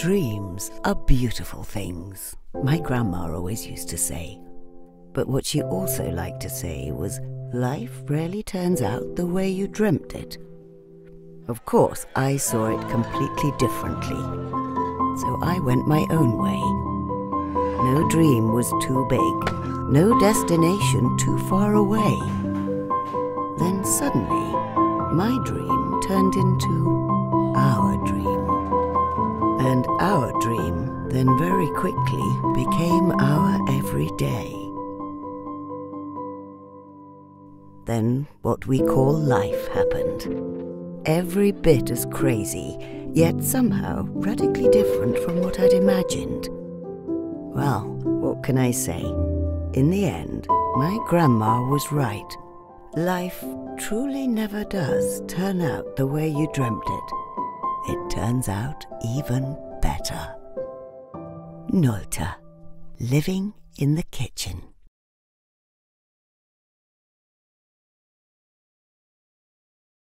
Dreams are beautiful things, my grandma always used to say. But what she also liked to say was, life rarely turns out the way you dreamt it. Of course, I saw it completely differently. So I went my own way. No dream was too big, no destination too far away. Then suddenly, my dream turned into our dream. Then very quickly became our everyday. Then what we call life happened. Every bit as crazy, yet somehow radically different from what I'd imagined. Well, what can I say? In the end, my grandma was right. Life truly never does turn out the way you dreamt it. It turns out even better. Nolte, living in the kitchen.